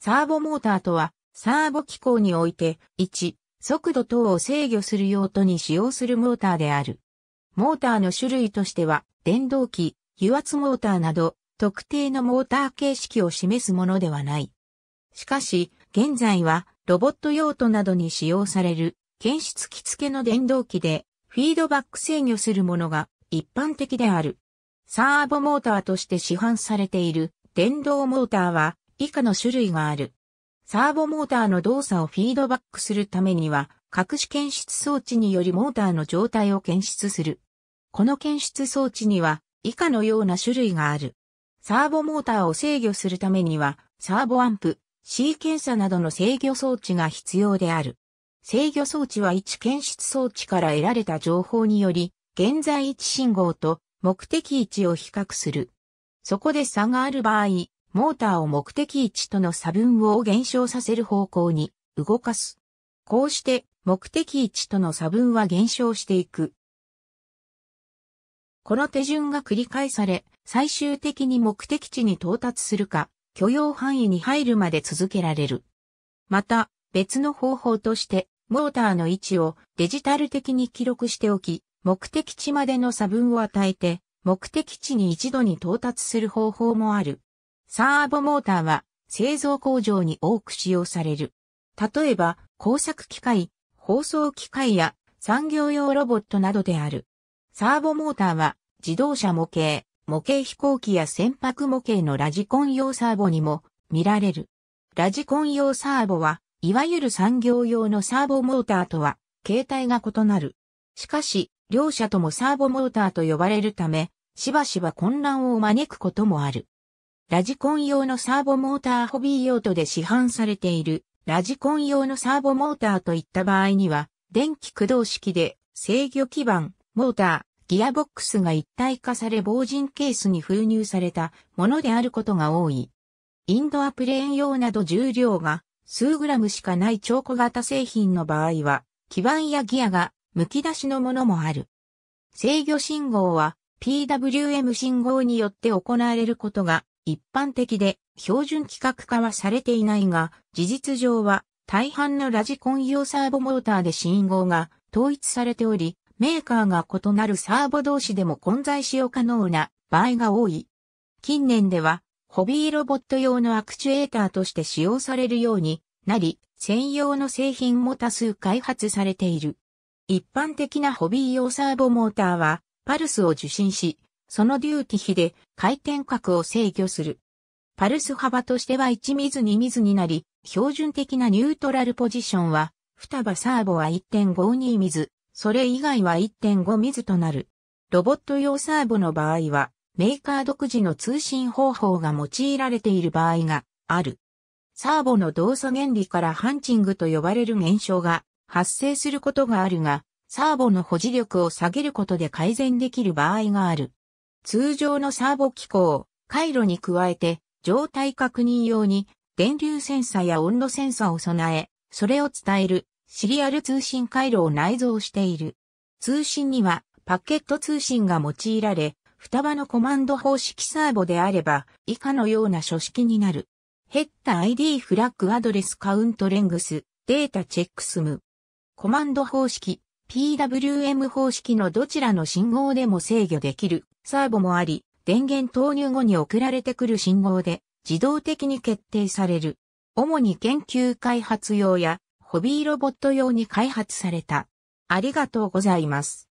サーボモーターとは、サーボ機構において、1、速度等を制御する用途に使用するモーターである。モーターの種類としては、電動機、油圧モーターなど、特定のモーター形式を示すものではない。しかし、現在は、ロボット用途などに使用される、検出機付けの電動機で、フィードバック制御するものが一般的である。サーボモーターとして市販されている電動モーターは以下の種類がある。サーボモーターの動作をフィードバックするためには、各種検出装置によりモーターの状態を検出する。この検出装置には、以下のような種類がある。サーボモーターを制御するためには、サーボアンプ、シーケンサなどの制御装置が必要である。制御装置は位置検出装置から得られた情報により、現在位置信号と目的位置を比較する。そこで差がある場合、モーターを目的位置との差分を減少させる方向に動かす。こうして目的位置との差分は減少していく。この手順が繰り返され、最終的に目的地に到達するか、許容範囲に入るまで続けられる。また、別の方法として、モーターの位置をデジタル的に記録しておき、目的地までの差分を与えて、目的地に一度に到達する方法もある。サーボモーターは製造工場に多く使用される。例えば工作機械、包装機械や産業用ロボットなどである。サーボモーターは自動車模型、模型飛行機や船舶模型のラジコン用サーボにも見られる。ラジコン用サーボはいわゆる産業用のサーボモーターとは形態が異なる。しかし、両者ともサーボモーターと呼ばれるため、しばしば混乱を招くこともある。ラジコン用のサーボモーターホビー用途で市販されているラジコン用のサーボモーターといった場合には、電気駆動式で制御基板、モーター、ギアボックスが一体化され防塵ケースに封入されたものであることが多い。インドアプレーン用など重量が数グラムしかない超小型製品の場合は、基板やギアが剥き出しのものもある。制御信号は PWM 信号によって行われることが一般的で標準規格化はされていないが、事実上は大半のラジコン用サーボモーターで信号が統一されており、メーカーが異なるサーボ同士でも混在使用可能な場合が多い。近年では、ホビーロボット用のアクチュエーターとして使用されるようになり、専用の製品も多数開発されている。一般的なホビー用サーボモーターは、パルスを受信し、そのデューティ比で回転角を制御する。パルス幅としては1水2水になり、標準的なニュートラルポジションは、双葉サーボは1.52水、それ以外は1.5水となる。ロボット用サーボの場合は、メーカー独自の通信方法が用いられている場合がある。サーボの動作原理からハンチングと呼ばれる現象が発生することがあるが、サーボの保持力を下げることで改善できる場合がある。通常のサーボ機構、回路に加えて、状態確認用に電流センサや温度センサを備え、それを伝えるシリアル通信回路を内蔵している。通信にはパケット通信が用いられ、双葉のコマンド方式サーボであれば、以下のような書式になる。ヘッダ ID フラッグアドレスカウントレングス、データチェックスム。コマンド方式、PWM 方式のどちらの信号でも制御できるサーボもあり、電源投入後に送られてくる信号で自動的に決定される。主に研究開発用やホビーロボット用に開発された。ありがとうございます。